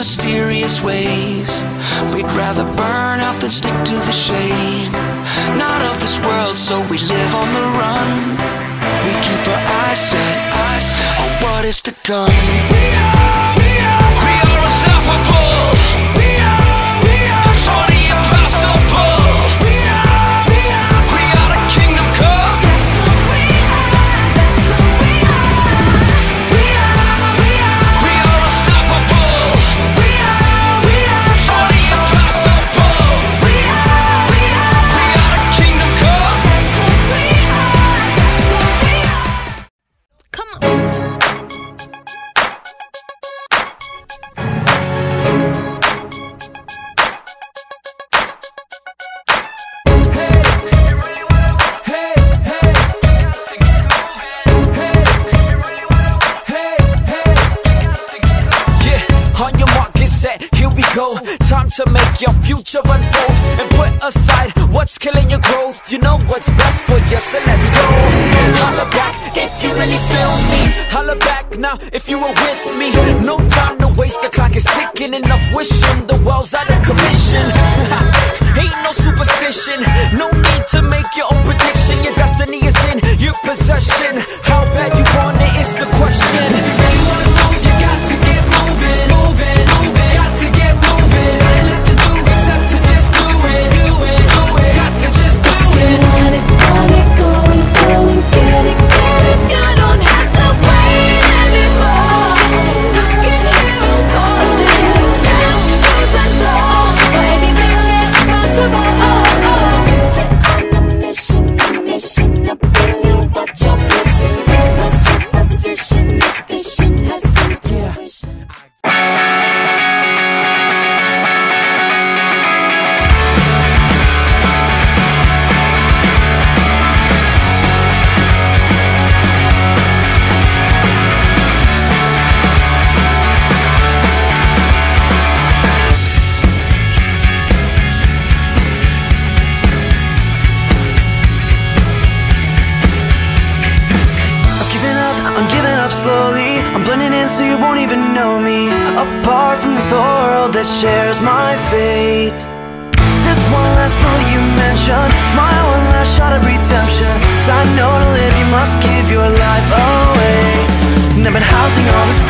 mysterious ways. We'd rather burn out than stick to the shade. Not of this world, so we live on the run. We keep our eyes set, eyes set on what is to come. We are, we are, we are unstoppable. To make your future unfold and put aside what's killing your growth. You know what's best for you, so let's go. Holla back if you really feel me. Holla back now if you were with me. No time to waste, the clock is ticking. Enough wishing the world's out of commission. Ain't no superstition, no need to make your own prediction. Your destiny is in your possession. How bad you want it is the I'm blending in so you won't even know me Apart from this whole world that shares my fate. This one last bullet you mentioned It's my one last shot at redemption. Cause I know to live you must give your life away. And I've been housing all this